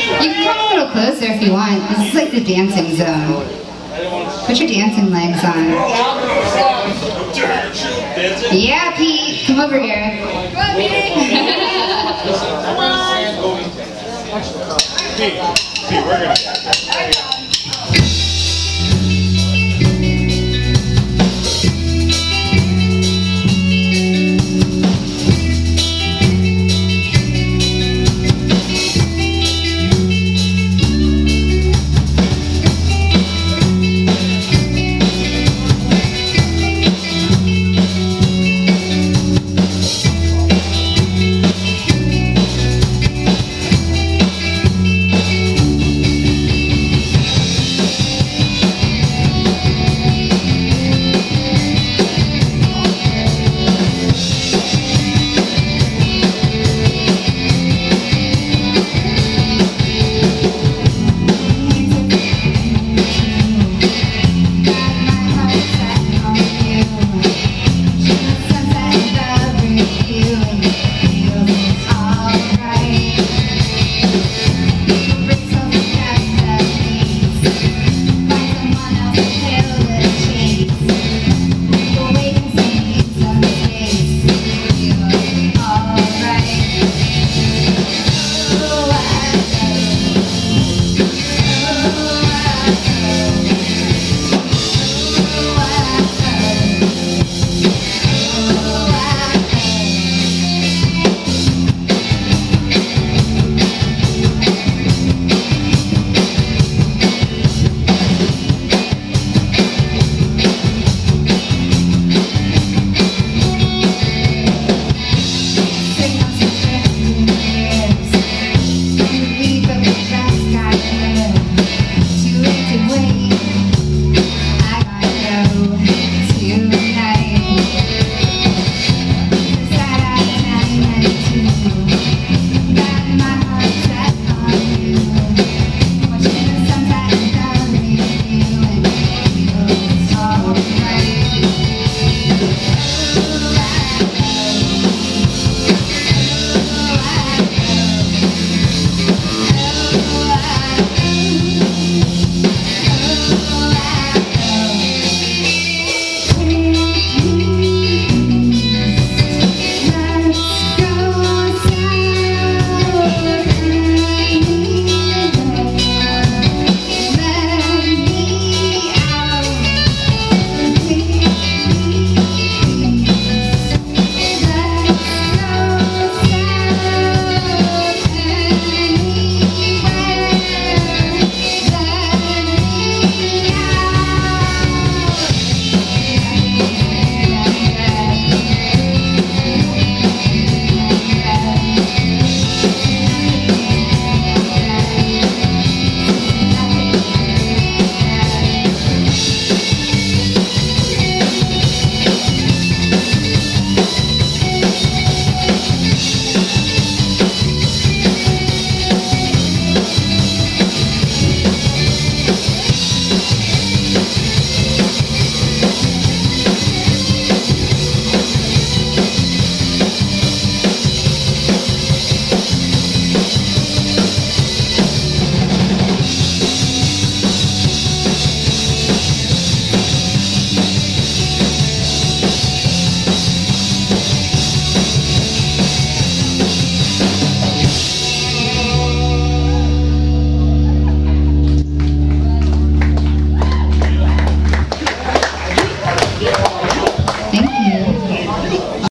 You can come a little closer if you want. This is like the dancing zone. Put your dancing legs on. Yeah, Pete, come over here. Come on, Pete. Pete, we're gonna.